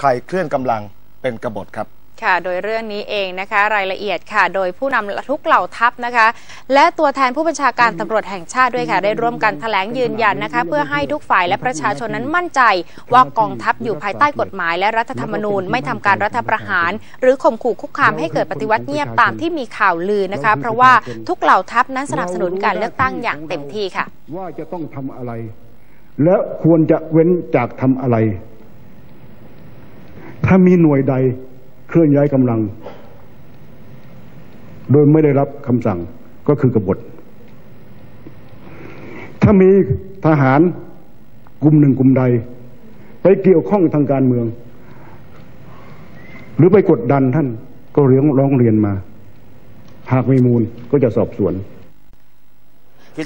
ใครเคลื่อนกำลังเป็นกบฏครับค่ะ โดยเรื่องนี้เองนะคะ รายละเอียดค่ะ โดยผู้นำทุกเหล่าทัพนะคะ และตัวแทนผู้บัญชาการตำรวจแห่งชาติด้วยค่ะ ได้ร่วมกันแถลงยืนยันนะคะ เพื่อให้ทุกฝ่ายและประชาชนนั้นมั่นใจ ว่ากองทัพอยู่ภายใต้กฎหมายและรัฐธรรมนูญ ไม่ทำการรัฐประหาร หรือข่มขู่คุกคามให้เกิดปฏิวัติเงียบตามที่มีข่าวลือนะคะ เพราะว่าทุกเหล่าทัพนั้นสนับสนุนการเลือกตั้งอย่างเต็มที่ค่ะ ว่าจะต้องทำอะไร และควรจะเว้นจากทำอะไร ถ้ามีหน่วยใดเคลื่อนย้ายกำลัง โดยไม่ได้รับคำสั่งก็คือกบฏ ถ้ามีทหารกลุ่มหนึ่งกลุ่มใด ไปเกี่ยวข้องทางการเมือง หรือไปกดดันท่านก็เรียงร้องเรียนมา หากมีมูลก็จะสอบสวน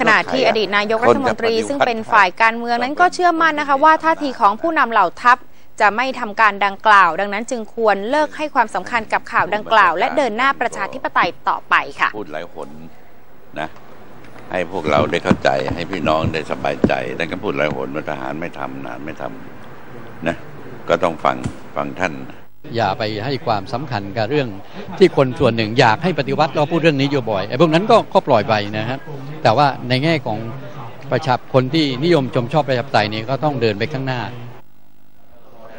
ขณะที่อดีตนายกรัฐมนตรีซึ่งเป็นฝ่ายการเมืองนั้นก็เชื่อมั่นนะคะว่าท่าทีของผู้นำเหล่าทัพ จะไม่ทำการดังกล่าว ดังนั้นจึงควรเลิกให้ความสำคัญกับข่าวดังกล่าว และเดินหน้าประชาธิปไตยต่อไปค่ะ พูดหลายคนนะให้พวกเราได้เข้าใจให้พี่น้องได้สบายใจท่านก็พูดหลายหนว่าทหารไม่ทำนานไม่ทำนะก็ต้องฟังฟังท่าน อย่าไปให้ความสำคัญกับเรื่องที่คนส่วนหนึ่งอยากให้ปฏิวัติเราพูดเรื่องนี้อยู่บ่อยไอ้พวกนั้นก็ก็ปล่อยไปนะครับแต่ว่าในแง่ของประชาคนที่นิยมชมชอบประชาธิปไตยนี้ก็ต้องเดินไปข้างหน้า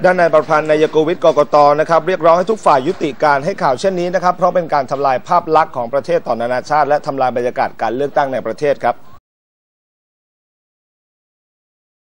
ด้านนายประพันธ์นายกวิทย์กกตนะครับเรียกร้องให้ทุกฝ่ายยุติการให้ข่าวเช่นนี้นะครับเพราะเป็นการทำลายภาพลักษณ์ของประเทศต่อนานาชาติ และทำลายบรรยากาศการเลือกตั้งในประเทศครับ